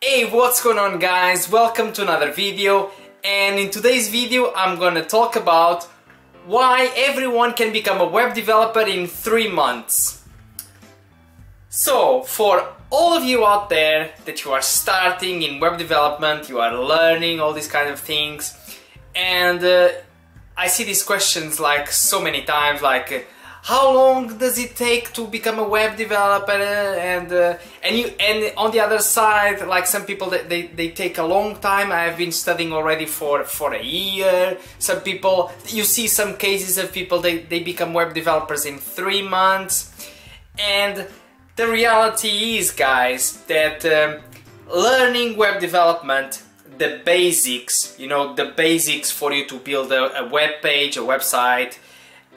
Hey, what's going on guys? Welcome to another video and in today's video I'm gonna talk about why everyone can become a web developer in three months. So, for all of you out there that you are starting in web development, you are learning all these kind of things and uh, I see these questions like so many times like how long does it take to become a web developer and uh, and you and on the other side like some people they, they, they take a long time. I have been studying already for for a year. Some people you see some cases of people they, they become web developers in three months. And the reality is guys that um, learning web development the basics you know the basics for you to build a, a web page a website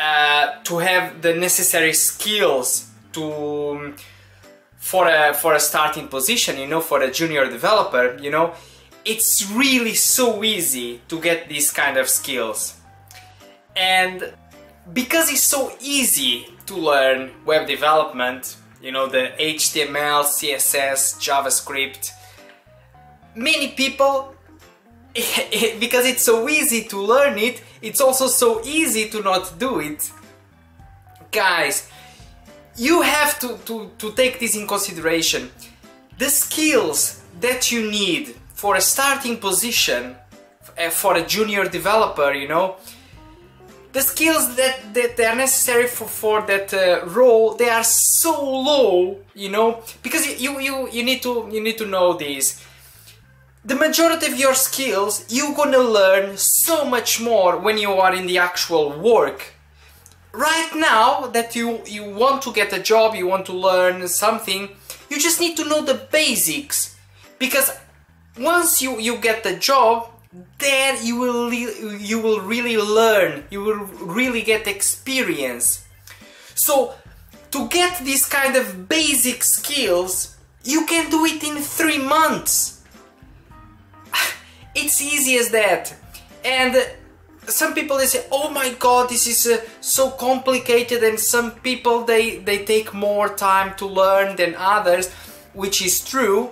uh, to have the necessary skills to for a for a starting position you know for a junior developer you know it's really so easy to get these kind of skills. And because it's so easy to learn web development you know the HTML, CSS, JavaScript many people because it's so easy to learn it, it's also so easy to not do it. Guys, you have to, to, to take this in consideration. The skills that you need for a starting position, uh, for a junior developer, you know, the skills that, that are necessary for, for that uh, role, they are so low, you know, because you, you, you, need to, you need to know this the majority of your skills you're gonna learn so much more when you are in the actual work. Right now that you, you want to get a job, you want to learn something, you just need to know the basics. Because once you, you get the job, then you will, you will really learn, you will really get experience. So to get these kind of basic skills, you can do it in three months. It's easy as that. And some people they say, oh my god, this is uh, so complicated and some people they, they take more time to learn than others, which is true.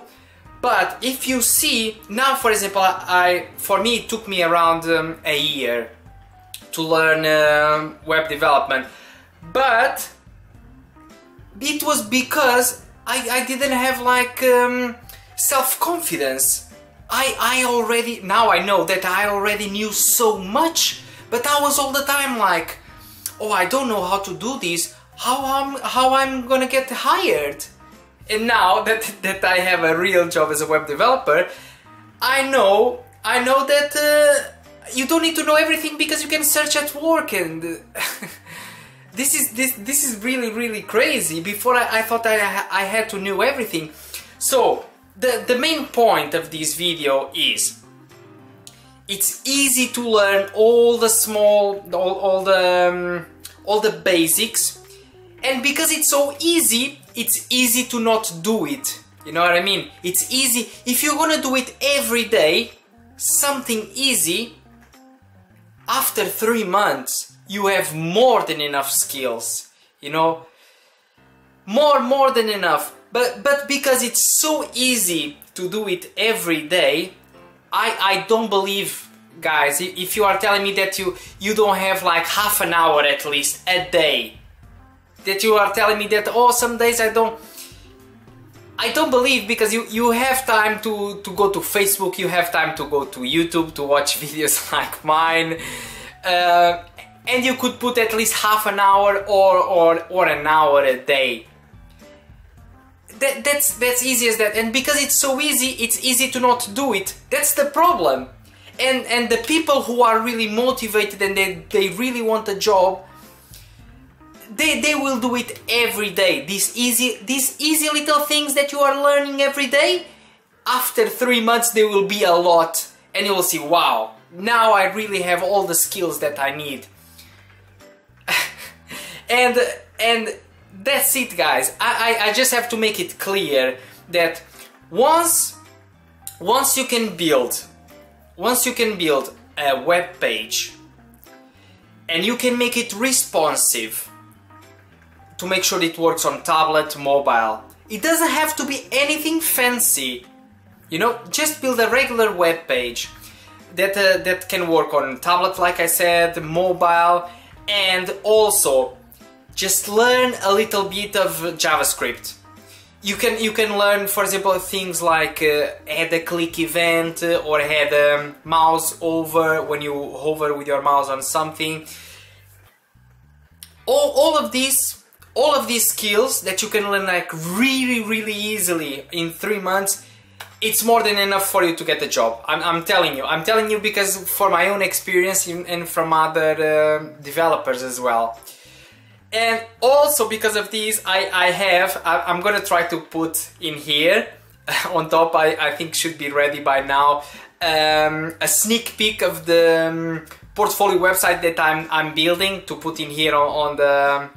But if you see, now for example, I for me it took me around um, a year to learn uh, web development. But it was because I, I didn't have like um, self-confidence I, I already, now I know that I already knew so much, but I was all the time like, oh, I don't know how to do this, how I'm, how I'm gonna get hired. And now that, that I have a real job as a web developer, I know, I know that uh, you don't need to know everything because you can search at work and this is this this is really really crazy. Before I, I thought I I had to know everything. So the, the main point of this video is it's easy to learn all the small, all, all the, um, all the basics and because it's so easy, it's easy to not do it. You know what I mean? It's easy, if you're gonna do it every day, something easy, after three months, you have more than enough skills, you know? More, more than enough. But, but because it's so easy to do it every day, I, I don't believe, guys, if you are telling me that you, you don't have like half an hour at least a day, that you are telling me that, oh, some days I don't, I don't believe because you, you have time to, to go to Facebook, you have time to go to YouTube to watch videos like mine, uh, and you could put at least half an hour or, or, or an hour a day that, that's that's easy as that. And because it's so easy it's easy to not do it. That's the problem. And and the people who are really motivated and they, they really want a job they, they will do it every day. These easy these easy little things that you are learning every day after three months they will be a lot. And you will see wow now I really have all the skills that I need. And and that's it guys I, I, I just have to make it clear that once once you can build once you can build a web page and you can make it responsive to make sure it works on tablet, mobile. It doesn't have to be anything fancy. You know, just build a regular web page that uh, that can work on tablet, like I said, mobile, and also just learn a little bit of JavaScript. You can you can learn, for example, things like uh, add a click event uh, or add a mouse over when you hover with your mouse on something. All, all of these all of these skills that you can learn like really really easily in three months it's more than enough for you to get a job. I'm, I'm telling you. I'm telling you because for my own experience and from other uh, developers as well. And also because of these, I, I have, I, am gonna try to put in here, on top I, I think should be ready by now, um, a sneak peek of the um, portfolio website that I'm, I'm building to put in here on, on the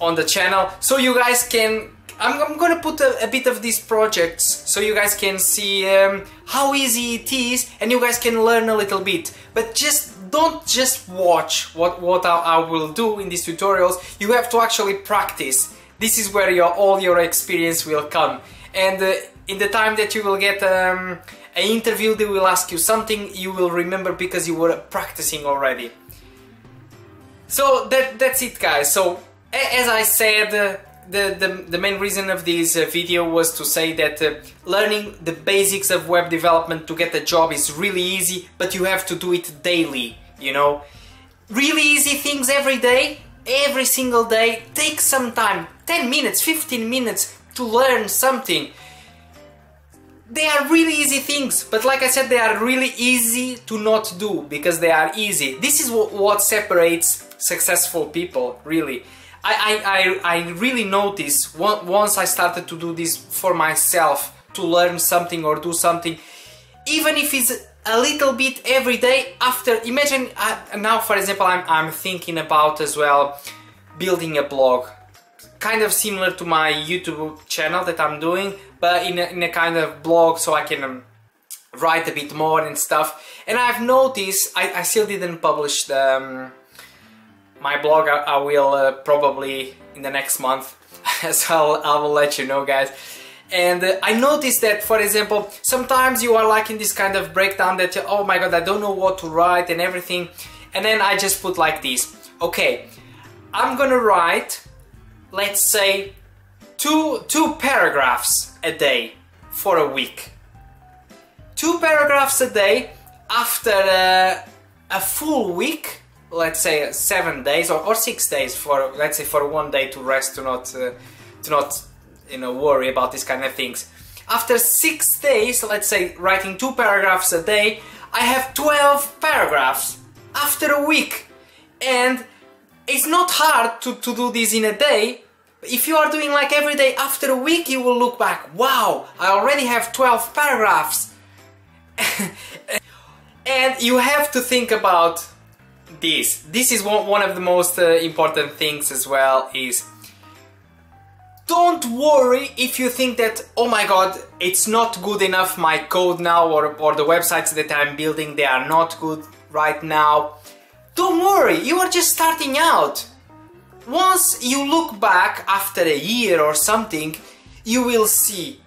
on the channel so you guys can I'm, I'm gonna put a, a, bit of these projects so you guys can see um, how easy it is and you guys can learn a little bit. But just don't just watch what, what I, will do in these tutorials, you have to actually practice. This is where your, all your experience will come. And uh, in the time that you will get um, an interview, they will ask you something you will remember because you were practicing already. So that, that's it guys. So as I said, uh, the, the, the main reason of this uh, video was to say that uh, learning the basics of web development to get a job is really easy, but you have to do it daily, you know? Really easy things every day, every single day, take some time, 10 minutes, 15 minutes to learn something. They are really easy things, but like I said, they are really easy to not do because they are easy. This is what, separates successful people, really. I, I, I really noticed once I started to do this for myself to learn something or do something even if it's a little bit every day after imagine uh, now for example I'm, I'm thinking about as well building a blog. Kind of similar to my YouTube channel that I'm doing but in a, in a kind of blog so I can um, write a bit more and stuff. And I've noticed I, I still didn't publish the um, my blog. I, I will uh, probably in the next month. So I'll, I will let you know guys and uh, I noticed that for example sometimes you are like in this kind of breakdown that oh my god I don't know what to write and everything. And then I just put like this. Okay I'm gonna write let's say two two paragraphs a day for a week. Two paragraphs a day after uh, a full week let's say seven days or, or six days for let's say for one day to rest to not uh, to not you know worry about these kind of things. After six days let's say writing two paragraphs a day I have 12 paragraphs after a week. And it's not hard to, to do this in a day. If you are doing like every day after a week you will look back wow I already have 12 paragraphs. And you have to think about this. This is one, one of the most uh, important things as well is don't worry if you think that oh my god it's not good enough my code now or, or the websites that I'm building they are not good right now. Don't worry, you are just starting out. Once you look back after a year or something, you will see,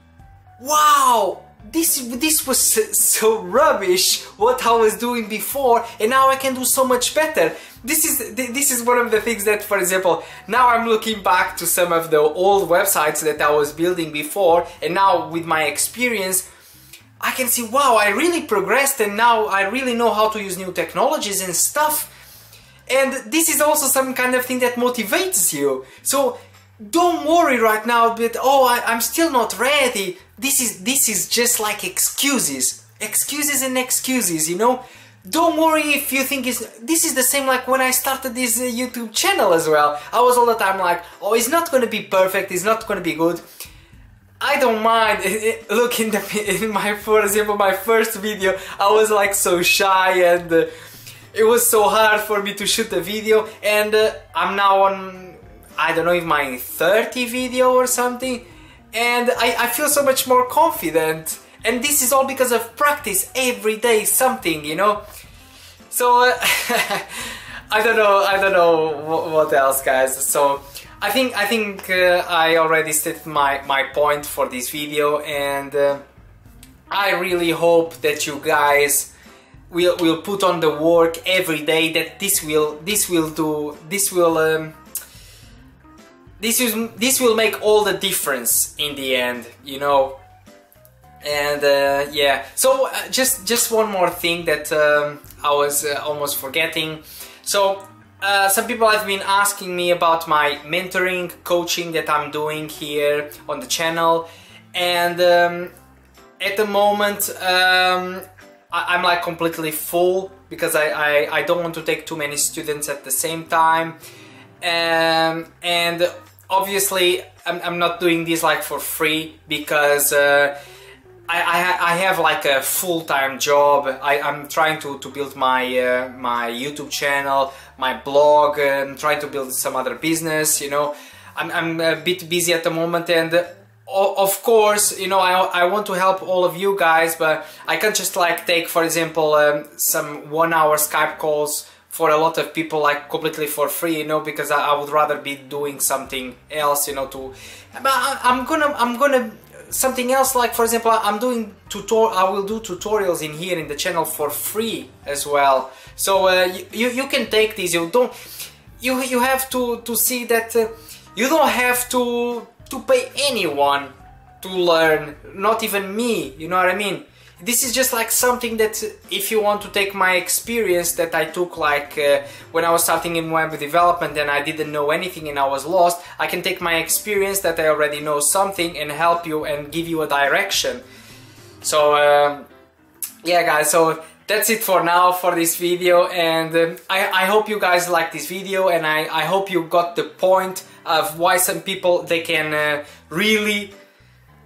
wow, this this was so rubbish what I was doing before and now I can do so much better this is this is one of the things that for example now I'm looking back to some of the old websites that I was building before and now with my experience I can see wow I really progressed and now I really know how to use new technologies and stuff. And this is also some kind of thing that motivates you. So don't worry right now but oh I, I'm still not ready. This is this is just like excuses. Excuses and excuses you know don't worry if you think it's this is the same like when I started this uh, YouTube channel as well. I was all the time like oh it's not gonna be perfect it's not gonna be good. I don't mind. Look in the in my for example my first video I was like so shy and uh, it was so hard for me to shoot a video. And uh, I'm now on I don't know if my 30 video or something. And I, I feel so much more confident and this is all because of practice every day something you know? So uh, I don't know I don't know what else guys. So I think I think uh, I already stated my my point for this video and uh, I really hope that you guys will will put on the work every day that this will this will do this will um, this is this will make all the difference in the end you know and uh, yeah. So uh, just just one more thing that um, I was uh, almost forgetting. So uh, some people have been asking me about my mentoring coaching that I'm doing here on the channel. And um, at the moment um, I, am like completely full because I, I, I, don't want to take too many students at the same time. Um, and obviously I'm, I'm, not doing this like for free because uh, I, I, I, have like a full-time job. I, am trying to, to build my uh, my YouTube channel my blog and trying to build some other business you know. I'm, I'm a bit busy at the moment and of course, you know, I, I want to help all of you guys, but I can't just like take, for example, um, some one hour Skype calls for a lot of people like completely for free, you know, because I, I would rather be doing something else, you know, to, but I, I'm gonna, I'm gonna, something else like, for example, I'm doing tutor, I will do tutorials in here in the channel for free as well. So uh, you, you can take these, you don't, you, you have to, to see that uh, you don't have to to pay anyone to learn, not even me, you know what I mean? This is just like something that if you want to take my experience that I took like uh, when I was starting in web development and I didn't know anything and I was lost, I can take my experience that I already know something and help you and give you a direction. So um, yeah guys, so that's it for now for this video and um, I, I, hope you guys like this video and I, I, hope you got the point of why some people they can uh, really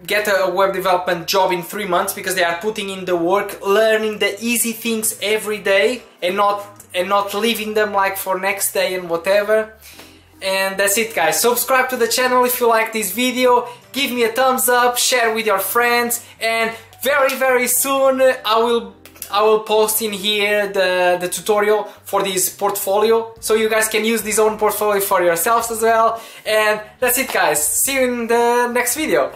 get a web development job in three months because they are putting in the work learning the easy things every day and not and not leaving them like for next day and whatever. And that's it guys. Subscribe to the channel if you like this video. Give me a thumbs up share with your friends. And very very soon I will I will post in here the, the tutorial for this portfolio. So you guys can use this own portfolio for yourselves as well. And that's it guys. See you in the next video